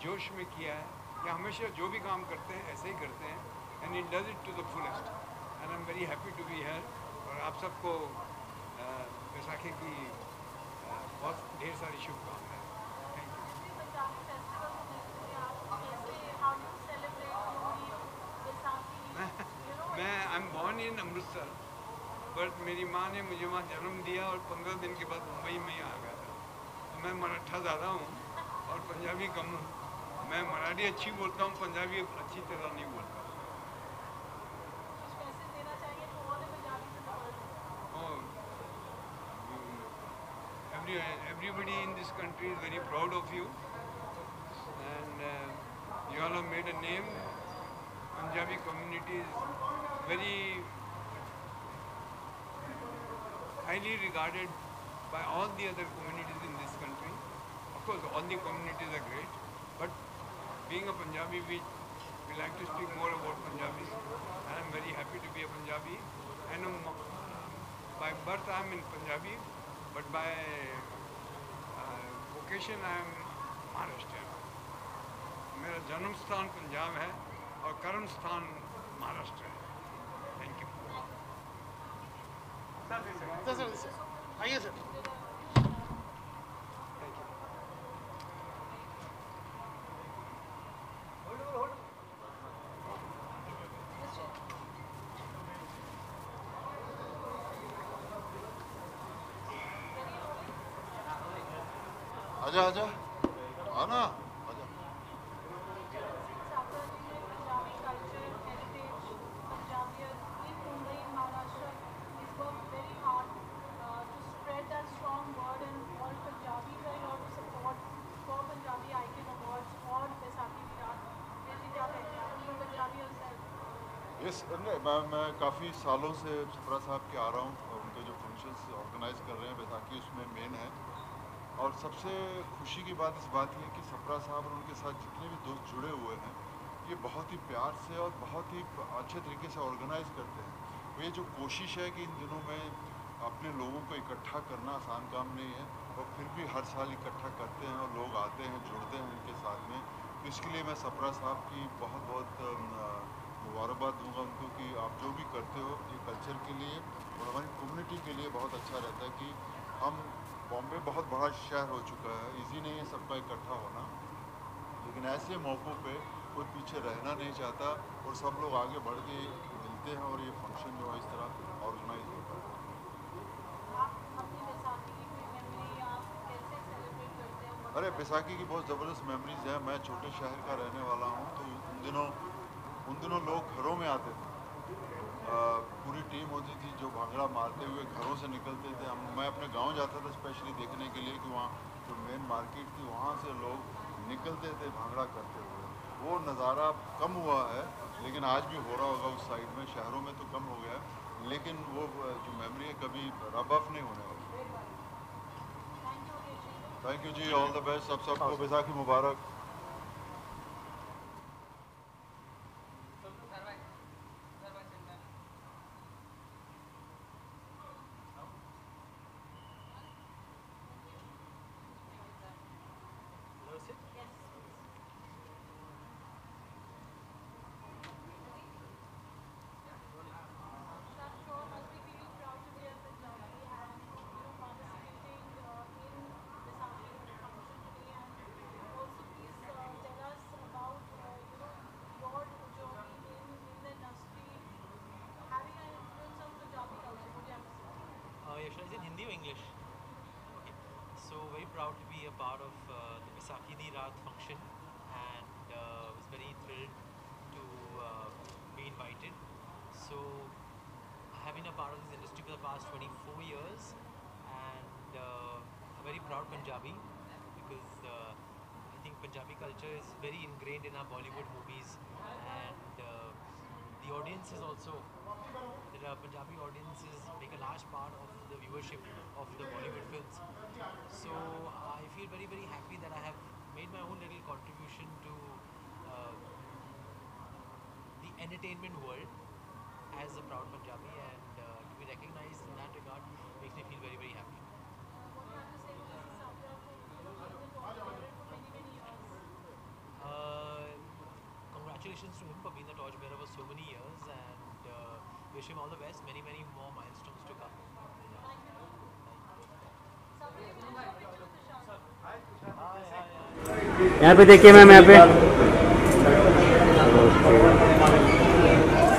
जोश में किया है या हमेशा जो भी काम करते हैं ऐसे ही करते हैं and it does it to the fullest and I am very happy to be here और आप सबको बैसाखी की बहुत ढेर सारी शुभकामनाएँ। थैंक यू मैं I am born in Amritsar but मेरी माँ ने मुझे वहाँ जन्म दिया और पंद्रह दिन के बाद मुंबई में ही आ गया था। तो मैं मराठा ज़्यादा हूँ और पंजाबी कम हूँ। मैं मराठी अच्छी बोलता हूँ पंजाबी अच्छी तरह नहीं बोलता everybody in this country is very proud of you and uh, you all have made a name. Punjabi community is very highly regarded by all the other communities in this country. Of course, all the communities are great, but being a Punjabi, we, we like to speak more about Punjabi, and I'm very happy to be a Punjabi. And um, by birth, I'm in Punjabi, but by uh, vocation, I'm Maharashtrian. मेरा जन्म स्थान पंजाब है और कर्म स्थान महाराष्ट्र है thank you sir आइए sir आजा आजा आना आजा यस मैं मैं काफ़ी सालों से सफरा साहब के आ रहा हूँ और उनके जो फ़ंक्शंस ऑर्गेनाइज कर रहे हैं बैसाखी उसमें मेन है। और सबसे खुशी की बात इस बात की है कि सफरा साहब और उनके साथ जितने भी दोस्त जुड़े हुए हैं, ये बहुत ही प्यार से और बहुत ही अच्छे तरीके से ऑर्गेनाइज करते हैं। तो ये जो कोशिश है कि इन दिनों में अपने लोगों को इकट्ठा करना आसान काम नहीं है, और फिर भी हर साल इकट्ठा करते हैं और लोग आते हैं, जुड़ते हैं उनके साथ में तो इसके लिए मैं सफरा साहब की बहुत बहुत मुबारकबाद दूँगा उनको कि आप जो भी करते हो, ये कल्चर के लिए और हमारी कम्युनिटी के लिए बहुत अच्छा रहता है कि हम बॉम्बे बहुत बड़ा शहर हो चुका है। इजी नहीं है सबका इकट्ठा होना। लेकिन ऐसे मौक़ों पे कोई पीछे रहना नहीं चाहता और सब लोग आगे बढ़ के मिलते हैं और ये फ़ंक्शन जो है इस तरह ऑर्गेनाइज होता है। अरे बैसाखी की बहुत ज़बरदस्त मेमोरीज हैं। मैं छोटे शहर का रहने वाला हूँ तो उन दिनों उन दिनों लोग घरों में आते थे। पूरी टीम होती थी जो भांगड़ा मारते हुए घरों से निकलते थे। हम मैं अपने गाँव जाता था स्पेशली देखने के लिए कि वहाँ जो मेन मार्केट थी वहाँ से लोग निकलते थे भांगड़ा करते हुए। वो नज़ारा कम हुआ है लेकिन आज भी हो रहा होगा उस साइड में। शहरों में तो कम हो गया लेकिन वो जो मेमोरी है कभी रब ऑफ़ नहीं होने वाली। Thank you ji all the best सब सबको बैसाखी मुबारक। Say in Hindi or English? Okay. So very proud to be a part of uh, the Vaisakhi Di Raat function and uh, was very thrilled to uh, be invited. So I have been a part of this industry for the past 24 years and uh, a very proud Punjabi because uh, I think Punjabi culture is very ingrained in our Bollywood movies and audience is also the Punjabi audiences make a large part of the viewership of the Bollywood films. So I feel very very happy that I have made my own little contribution to uh, the entertainment world as as a proud Punjabi, and uh, to be recognized in that regard makes me feel very, very happy. Congratulations to him for being the torchbearer for so many years, and uh, wish him all the best. Many, many more milestones to come. यहाँ पे देखिए ma'am यहाँ पे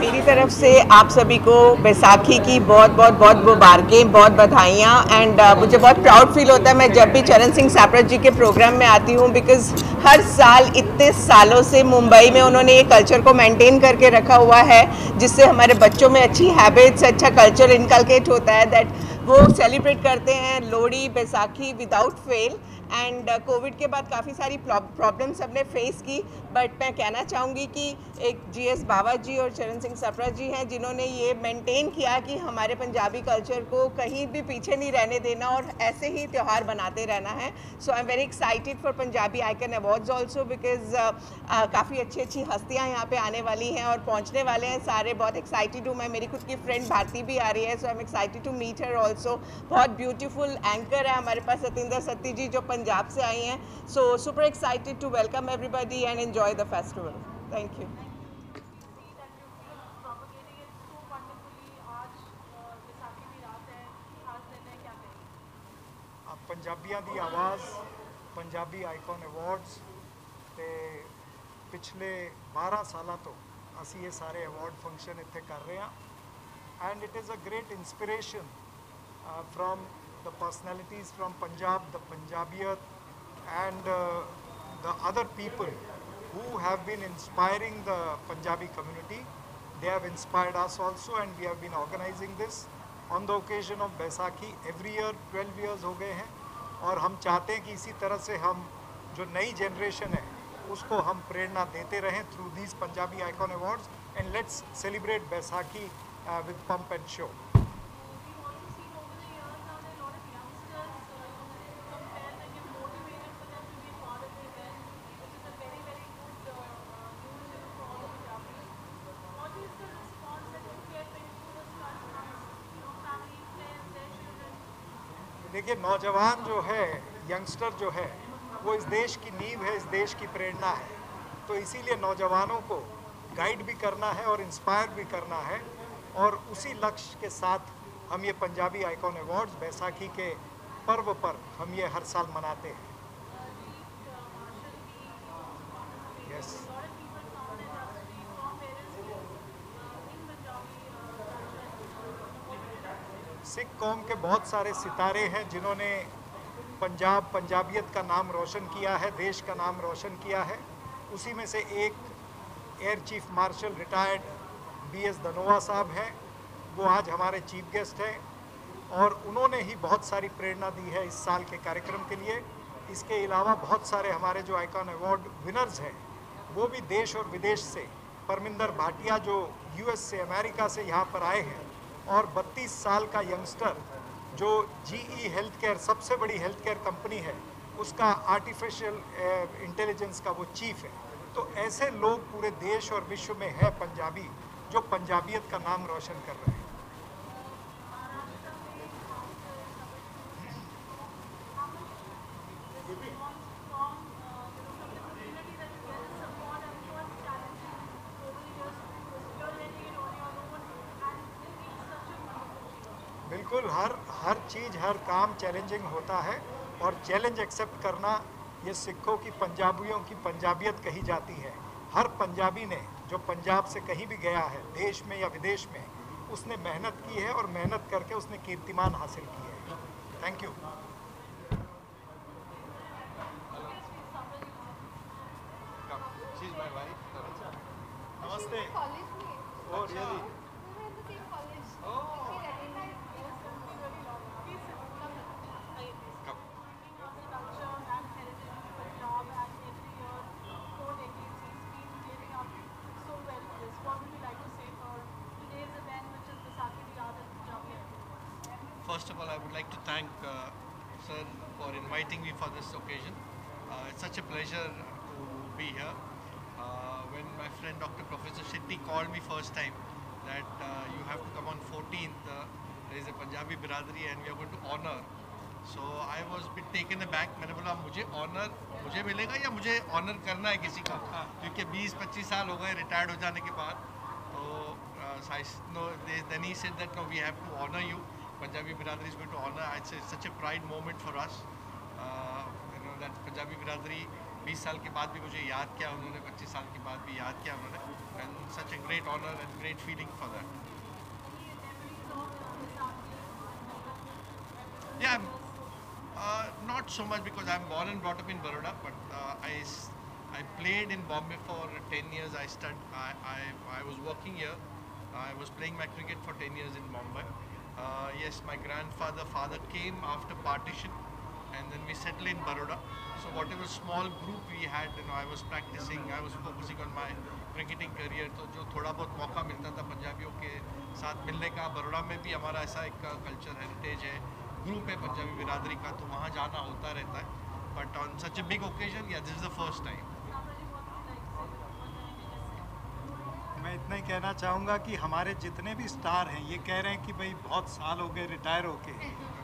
मेरी तरफ़ से आप सभी को बैसाखी की बहुत बहुत बहुत मुबारकें बहुत बधाइयाँ एंड मुझे बहुत प्राउड फील होता है मैं जब भी चरण सिंह सापरत जी के प्रोग्राम में आती हूँ बिकॉज़ हर साल इतने सालों से मुंबई में उन्होंने ये कल्चर को मेंटेन करके रखा हुआ है, जिससे हमारे बच्चों में अच्छी हैबिट्स अच्छा कल्चर इनकलकेट होता है दैट वो सेलिब्रेट करते हैं, Lohri, Baisakhi without fail and COVID के बाद काफ़ी सारी प्रॉब्लम सबने फेस की बट मैं कहना चाहूँगी कि एक जी एस बाबा जी और चरण सिंह सप्रा जी हैं, जिन्होंने ये मेंटेन किया कि हमारे पंजाबी कल्चर को कहीं भी पीछे नहीं रहने देना और ऐसे ही त्यौहार बनाते रहना है। So I am very excited for Punjabi icon awards also because काफ़ी अच्छी अच्छी हस्तियाँ यहाँ पे आने वाली हैं और पहुँचने वाले हैं सारे। बहुत एक्साइटेड हूँ मैं। मेरी खुद की फ्रेंड भारती भी आ रही है so I am excited to meet her also बहुत ब्यूटीफुल एंकर है हमारे पास सतिंदर सत्ती जी, जो से आई हैं so super excited to welcome everybody and enjoy the festival thank you ਪੰਜਾਬੀਆਂ ਦੀ ਆਵਾਜ਼ ਪੰਜਾਬੀ ਆਈਕਨ ਅਵਾਰਡਸ ਤੇ ਪਿਛਲੇ 12 ਸਾਲਾਂ ਤੋਂ ਅਸੀਂ ਇਹ ਸਾਰੇ ਅਵਾਰਡ ਫੰਕਸ਼ਨ ਇੱਥੇ ਕਰ ਰਹੇ ਹਾਂ and it is a great inspiration from the personalities from Punjab, the Punjabiyat, and uh, the other people who have been inspiring the Punjabi community. They have inspired us also and we have been organizing this on the occasion of Baisakhi every year 12 years ho gaye hain aur hum chahte hain ki isi tarah se hum jo nayi generation hai usko hum prerna dete rahe through these punjabi icon awards and let's celebrate baisakhi uh, with pomp and show देखिए, नौजवान जो है, youngster जो है, वो इस देश की नींव है, इस देश की प्रेरणा है। तो इसीलिए नौजवानों को गाइड भी करना है और इंस्पायर भी करना है और उसी लक्ष्य के साथ हम ये पंजाबी आइकॉन अवार्ड्स बैसाखी के पर्व पर हम ये हर साल मनाते हैं। यस सिख कौम के बहुत सारे सितारे हैं जिन्होंने पंजाब, पंजाबियत का नाम रोशन किया है, देश का नाम रोशन किया है। उसी में से एक air chief marshal retired B S Dhanoa साहब हैं। वो आज हमारे चीफ गेस्ट हैं और उन्होंने ही बहुत सारी प्रेरणा दी है इस साल के कार्यक्रम के लिए। इसके अलावा बहुत सारे हमारे जो आइकॉन अवार्ड विनर्स हैं, वो भी देश और विदेश से। परमिंदर भाटिया जो यूएस से, अमेरिका से यहाँ पर आए हैं और 32 साल का यंगस्टर जो जीई हेल्थ केयर सबसे बड़ी हेल्थ केयर कंपनी है, उसका आर्टिफिशियल इंटेलिजेंस का वो चीफ है। तो ऐसे लोग पूरे देश और विश्व में है पंजाबी, जो पंजाबियत का नाम रोशन कर रहे हैं। बिल्कुल, हर हर चीज़, हर काम चैलेंजिंग होता है और चैलेंज एक्सेप्ट करना ये सिखों की पंजाबियों की पंजाबियत कही जाती है। हर पंजाबी ने जो पंजाब से कहीं भी गया है, देश में या विदेश में, उसने मेहनत की है और मेहनत करके उसने कीर्तिमान हासिल की है। Thank you First of all, I would like to thank uh, Sir for inviting me for this occasion. Uh, it's such a pleasure to be here. Uh, when my friend Dr. Professor Shetty called me first time that uh, you there is a Punjabi biradari and we are going to honor. So I was bit taken aback. मैंने बोला मुझे honor मुझे मिलेगा या मुझे honor करना है किसी का क्योंकि 20-25 साल हो गए रिटायर्ड हो जाने के बाद तो uh, so I s- no, they, then he said that no we have to honor you. Punjabi biradari is going to honor. It's, a, such a pride moment for us. Uh, you know that Punjabi biradari 20 साल के बाद भी मुझे याद किया उन्होंने 25 साल के बाद भी याद किया उन्होंने and such a great honor and great feeling for that. Yeah, I'm, uh, not so much because I'm born and brought up in Baroda, but uh, I, s- I played in Bombay for 10 years. I stud, I, I, I was working here. I was playing my cricket for 10 years in Bombay. Uh, yes, my grandfather, father came after partition and then we settled in Baroda. So whatever small group we had, you know, I was practicing, I was focusing on my cricketing career. तो जो थोड़ा बहुत मौका मिलता था पंजाबियों के साथ मिलने का बड़ोड़ा में भी हमारा ऐसा एक कल्चर हेरिटेज है ग्रुप है पंजाबी बिरादरी का तो वहाँ जाना होता रहता है but on such a big occasion या this is the first time मैं इतना ही कहना चाहूँगा कि हमारे जितने भी स्टार हैं ये कह रहे हैं कि भाई बहुत साल हो गए रिटायर होके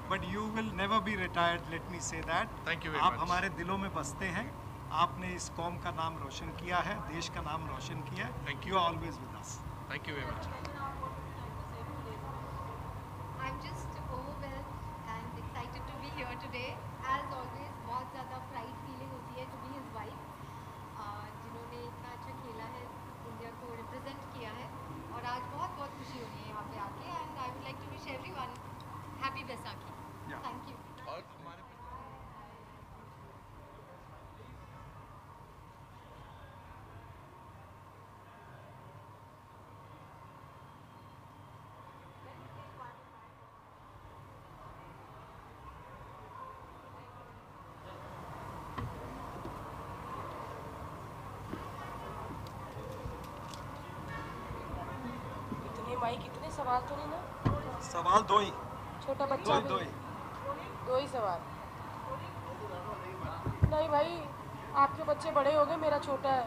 but you will never be retired let me say that thank you आप much. हमारे दिलों में बसते हैं। आपने इस कॉम का नाम रोशन किया है देश का नाम रोशन किया है। Thank you always with us thank you very much I'm just overwhelmed and excited to be here today. As always, बहुत ज़्यादा प्राइड फीलिंग होती है to be his wife, uh, जिन्होंने इतना अच्छा खेला है इंडिया को रिप्रेजेंट किया है और आज बहुत बहुत खुशी हो रही है यहाँ पे आके and I would like to wish everyone happy Baisakhi Yeah. Thank you और हमारे इतने कितने सवाल तो नहीं ना? सवाल दो ही। छोटा बच्चा दो ही। दो ही सवाल। नहीं भाई आपके बच्चे बड़े हो गए मेरा छोटा है।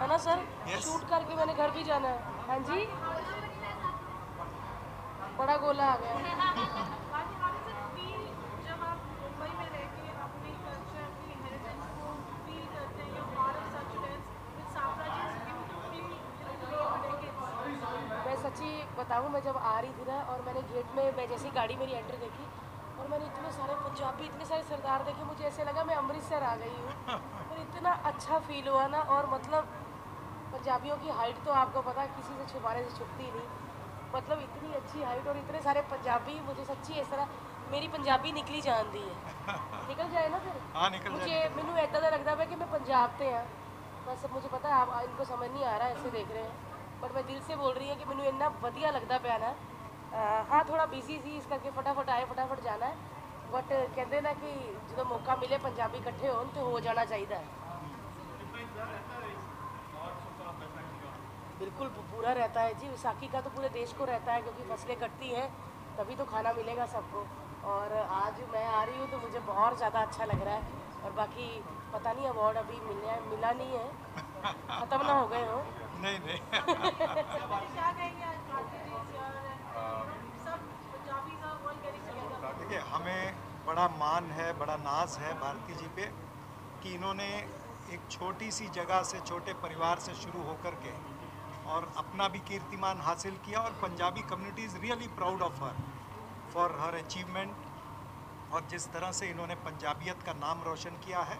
है ना सर? Yes. शूट करके मैंने घर भी जाना है। हाँ जी? बड़ा गोला आ गया मैं सच्ची बताऊँ मैं जब आ रही थी ना और मैंने गेट में मैं जैसी गाड़ी मेरी एंट्री देखी और मैंने इतने सारे पंजाबी इतने सारे सरदार देखे मुझे ऐसे लगा मैं अमृतसर आ गई हूँ और इतना अच्छा फील हुआ ना और मतलब पंजाबियों की हाइट तो आपको पता है किसी से छुपाने से छुपती नहीं मतलब इतनी अच्छी हाइट और इतने सारे पंजाबी मुझे सच्ची इस तरह मेरी पंजाबी निकली जानती है निकल जाए ना फिर हाँ निकल मुझे जाए ਮੈਨੂੰ ਇਦਾਂ ਦਾ ਲੱਗਦਾ ਪਿਆ ਕਿ ਮੈਂ ਪੰਜਾਬ ਤੇ ਆ ਬਸ मुझे पता है आप इनको समझ नहीं आ रहा ऐसे देख रहे हैं ਬਟ ਮੈਂ ਦਿਲ ਸੇ ਬੋਲ ਰਹੀ ਹਾਂ ਕਿ ਮੈਨੂੰ ਇੰਨਾ ਵਧੀਆ ਲੱਗਦਾ ਪਿਆ ਨਾ हाँ थोड़ा बिज़ी थी इस करके फटाफट आए फटाफट जाना है। बट कहते ना कि जो मौका मिले पंजाबी इकट्ठे हो तो हो जाना चाहिए। बिल्कुल पूरा रहता है। जी विसाखी का तो पूरे देश को रहता है क्योंकि फ़सलें कटती हैं तभी तो खाना मिलेगा सबको। और आज मैं आ रही हूँ तो मुझे बहुत ज़्यादा अच्छा लग रहा है। और बाकी पता नहीं अवार्ड अभी मिले मिला नहीं है। ख़त्म ना हो गए हो। नहीं नहीं। बड़ा मान है बड़ा नाज है भारती जी पे कि इन्होंने एक छोटी सी जगह से छोटे परिवार से शुरू होकर के और अपना भी कीर्तिमान हासिल किया और Punjabi community is really proud of her for her achievement और जिस तरह से इन्होंने पंजाबियत का नाम रोशन किया है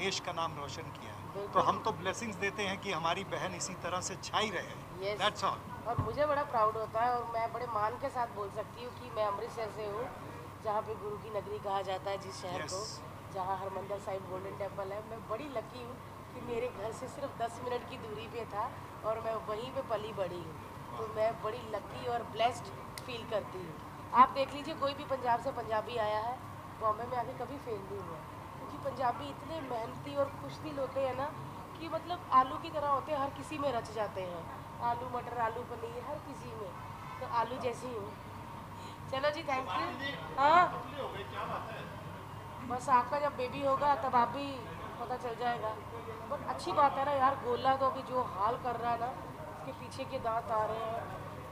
देश का नाम रोशन किया है। तो हम तो ब्लेसिंग्स देते हैं कि हमारी बहन इसी तरह से छाई रहे। Yes. ऑल और मुझे बड़ा प्राउड होता है और मैं बड़े मान के साथ बोल सकती हूँ कि मैं अमृतसर से हूँ। जहाँ पे गुरु की नगरी कहा जाता है जिस शहर Yes. को जहाँ हरमंदर साहिब गोल्डन टेंपल है। मैं बड़ी लकी हूँ कि मेरे घर से सिर्फ़ 10 मिनट की दूरी पे था और मैं वहीं पे पली बड़ी हूँ। तो मैं बड़ी लकी और ब्लेस्ड फील करती हूँ। आप देख लीजिए कोई भी पंजाब से पंजाबी आया है बॉम्बे में आके कभी फेल नहीं हुआ। क्योंकि पंजाबी इतने मेहनती और खुश दिल होते हैं ना कि मतलब आलू की तरह होते हैं हर किसी में रच जाते हैं। आलू मटर आलू पनीर हर किसी में। तो आलू जैसी हूँ। चलो जी थैंक यू हाँ? बस आपका जब बेबी होगा, तब आप भी पता चल जाएगा। बट अच्छी बात है ना यार, गोला तो अभी जो हाल कर रहा है ना, उसके पीछे के दांत आ रहे हैं।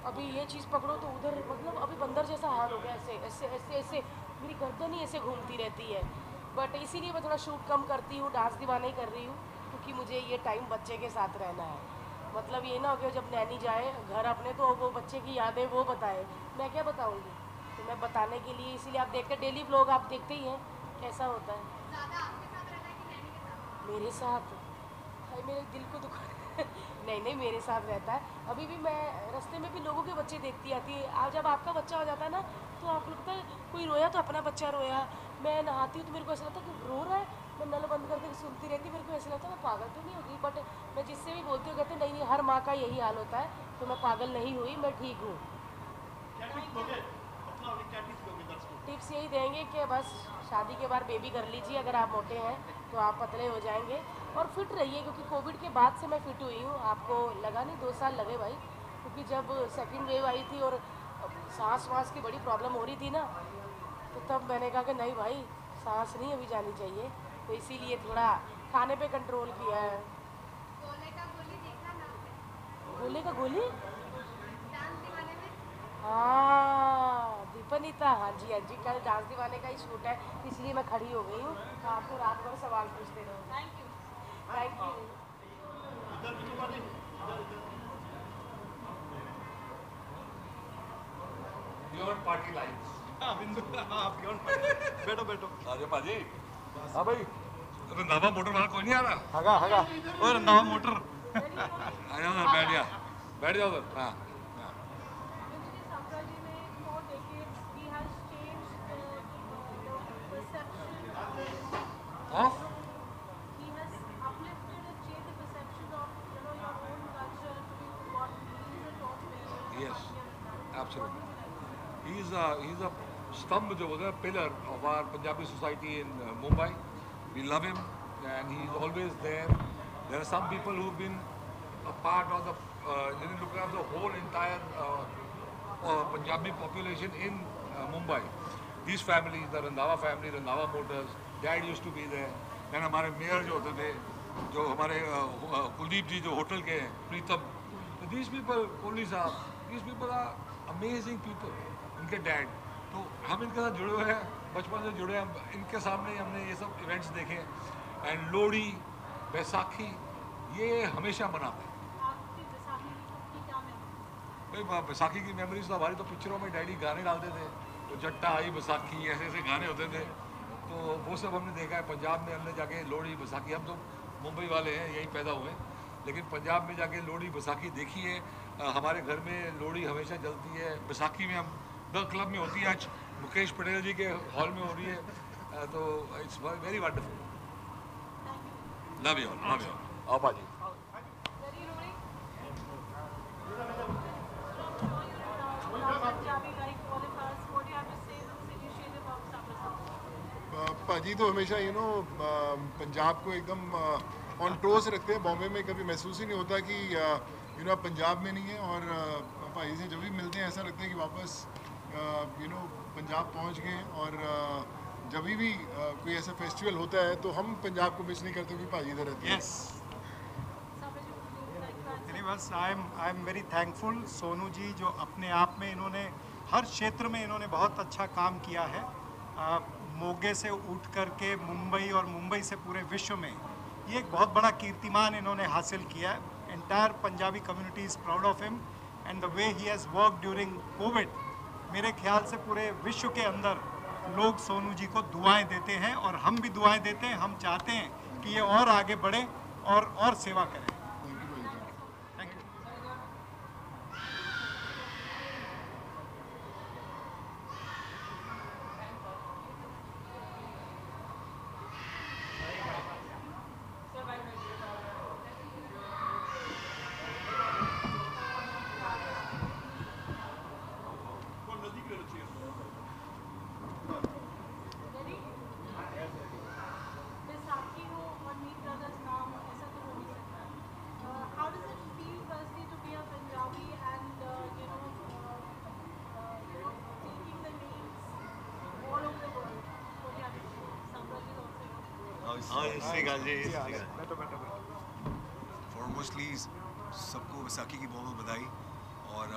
अभी ये चीज़ पकड़ो तो उधर मतलब अभी बंदर जैसा हाल हो गया, ऐसे ऐसे ऐसे ऐसे। मेरी गर्दन ही ऐसे घूमती रहती है। बट इसीलिए मैं थोड़ा शूट कम करती हूँ डांस दीवाना ही कर रही हूँ, क्योंकि मुझे ये टाइम बच्चे के साथ रहना है। मतलब ये ना हो कि जब नैनी जाए, घर अपने तो वो बच्चे की यादें वो बताए। मैं क्या बताऊँगी? तो मैं बताने के लिए इसीलिए आप देखते डेली ब्लॉग आप देखते ही हैं कैसा होता है। साथ रहना है कि नैनी के साथ? मेरे साथ? भाई मेरे दिल को दुखा नहीं नहीं मेरे साथ रहता है। अभी भी मैं रास्ते में भी लोगों के बच्चे देखती आती है। आज जब आपका बच्चा हो जाता है ना तो आपको लगता है कोई रोया तो अपना बच्चा रोया। मैं नहाती हूँ तो मेरे को ऐसा लगता है कि रो रहा है। मैं नल बंद करके सुनती रहती मेरे को ऐसा लगता है मैं पागल तो नहीं होगी बट मैं जिससे भी बोलती हूँ कहते नहीं नहीं हर माँ का यही हाल होता है। तो मैं पागल नहीं हुई मैं ठीक हूँ। टिप्स यही देंगे कि बस शादी के बाद बेबी कर लीजिए अगर आप मोटे हैं तो आप पतले हो जाएँगे। और फिट रहिए क्योंकि कोविड के बाद से मैं फिट हुई हूँ। आपको लगा नहीं दो साल लगे भाई। क्योंकि जब सेकंड वेव आई थी और सांस वास की बड़ी प्रॉब्लम हो रही थी ना तो तब मैंने कहा कि नहीं भाई सांस नहीं अभी जानी चाहिए। तो इसीलिए थोड़ा खाने पे कंट्रोल किया है। गोले का गोली देखा ना आपने गोले का गोली डांस दीवाने में हाँ दीपनीता हाँ। जी हाँ जी कल डांस दीवाने का ही शूट है इसलिए मैं खड़ी हो गई हूँ। तो आपको रात भर सवाल पूछते रहो। Thank you thank you beyond party lines हाँ हाँ beyond बैठो बैठो। अरे पाजी। हाँ भाई। अरे मोटर वाला कोई नहीं आ रहा? हगा हगा। और नवा मोटर। आ जाओ बैठ जा। बैठ जाओ उधर हाँ। Absolutely. He's a he's a stump जो बोलते pillar of our Punjabi society in uh, Mumbai. We love him and he's always there. There are some people who've been a part of the uh, looking after the whole entire uh, uh, Punjabi population in uh, Mumbai. These families, the Randhawa family, Randhawa Motors, Dad used to be there. Then हमारे mayor जो होते थे, जो हमारे uh, uh, Kuldeep जी जो hotel के हैं, Pritam. These people, police साहब, these people are amazing people. इनके डैड तो हम इनके साथ जुड़े हुए हैं बचपन से जुड़े हैं इनके सामने हमने ये सब इवेंट्स देखे हैं. एंड लोहड़ी बैसाखी ये हमेशा मनाते हैं. भाई बैसाखी की मेमोरीज तो हमारी तो पिक्चरों में डैडी गाने डालते थे. तो जट्टा आई बैसाखी ऐसे ऐसे गाने होते थे. तो वो सब हमने देखा है. पंजाब में हमने जाके लोहड़ी बैसाखी हम तो मुंबई वाले हैं यहीं पैदा हुए लेकिन पंजाब में जाके लोहड़ी बैसाखी देखी है. हमारे घर में लोहड़ी हमेशा जलती है। बैसाखी में हम द क्लब में होती है आज। मुकेश पटेल जी के हॉल में हो रही है। तो it's very wonderful. Love you love you आओ बाजी पाजी तो हमेशा यू नो पंजाब को एकदम ऑन टोस रखते हैं। बॉम्बे में कभी महसूस ही नहीं होता कि यू नो आप पंजाब में नहीं है और uh, भाई से जब भी मिलते हैं ऐसा लगता है कि वापस यू नो पंजाब पहुँच गए और uh, जब भी uh, कोई ऐसा फेस्टिवल होता है तो हम पंजाब को मिस नहीं करते क्योंकि भाई इधर रहते हैं। यस बस I am I am very thankful Sonu ji जो अपने आप में इन्होंने हर क्षेत्र में इन्होंने बहुत अच्छा काम किया है। आ, मोगे से उठ करके मुंबई और मुंबई से पूरे विश्व में ये एक बहुत बड़ा कीर्तिमान इन्होंने हासिल किया है। Entire Punjabi community is proud of him and the way he has work during COVID मेरे ख्याल से पूरे विश्व के अंदर लोग सोनू जी को दुआएँ देते हैं और हम भी दुआएँ देते हैं, हम चाहते हैं कि ये और आगे बढ़ें और और सेवा करें। हाँ गाल जी बैठो बैठो फॉरमोस्टली सबको बैसाखी की बहुत बहुत बधाई। और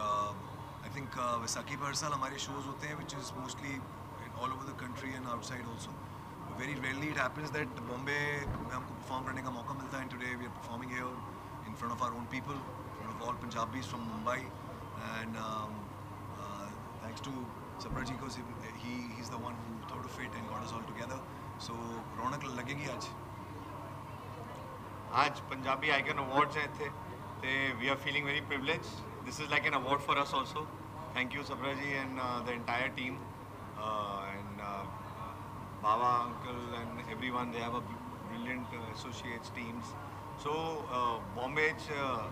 आई थिंक वैसाखी पर हर साल हमारे शोज़ होते हैं which is mostly all over the country and outside also very rarely it happens that Bombay में हमको परफॉर्म करने का मौका मिलता है today we are performing here in front of our own people front of all Punjabis from Mumbai and thanks to Sapra ji को he is the one who thought of it and got us all together so so, रौनक लगेगी आज? आज Punjabi icon awards हैं थे ते we are feeling very privilege this is like an award for us also thank you Sabra ji and the entire team and Baba uncle and everyone they have a teams. So uh, bombay uh,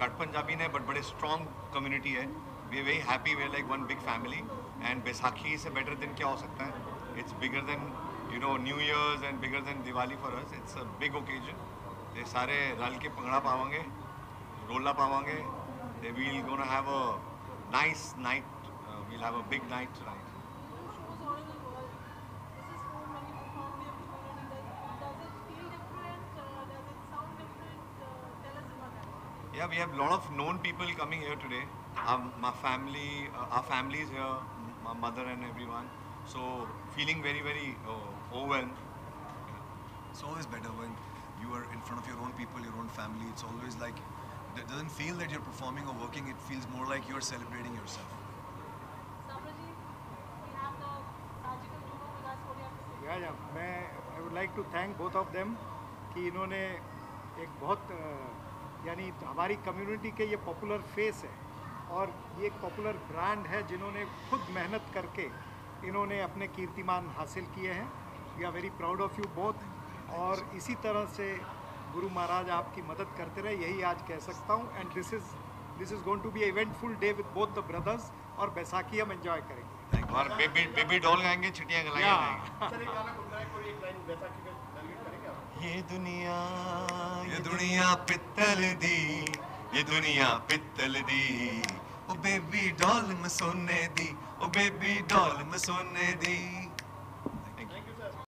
कट पंजाबी ने but बड़े strong community है। We very happy we like one big family and Baisakhi से better दिन क्या हो सकता है? It's bigger than You know New Year's and bigger than Diwali for us it's a big occasion ते सारे रल के भंगड़ा पावांगे रोला पावांगे ते we'll gonna have a nice night we'll have a big night tonight shows all over the world. This is so many from their community. Does, does it feel different? Uh, does it sound different? Uh, tell us about that. Yeah, we have a lot of known people coming here today. Um, my family, uh, our family is here, m- my mother and everyone. So feeling very, very uh, overwhelmed. It's always better when you are in front of your own people, your own family. It's always like, it doesn't feel that you're performing or working, it feels more like you're celebrating yourself. To? या या मैं I would like to thank both of them कि इन्होंने एक बहुत यानी हमारी community के ये पॉपुलर फेस है और ये एक पॉपुलर ब्रांड है जिन्होंने खुद मेहनत करके इन्होंने अपने कीर्तिमान हासिल किए हैं we are very proud of you both और इसी तरह से गुरु महाराज आपकी मदद करते रहे यही आज कह सकता हूँ। And this is this is going to be eventful day with both the brothers और बैसाखी हम एंजॉय करेंगे। और बेबी बेबी डॉल गाएँगे छिटियाँ. गाएँगे ये दुनिया ये दुनिया पित्तल दी ये दुनिया पित्तल दी। ओ बेबी डॉल मैं सोने दी ओ बेबी डॉल मैं सोने दी।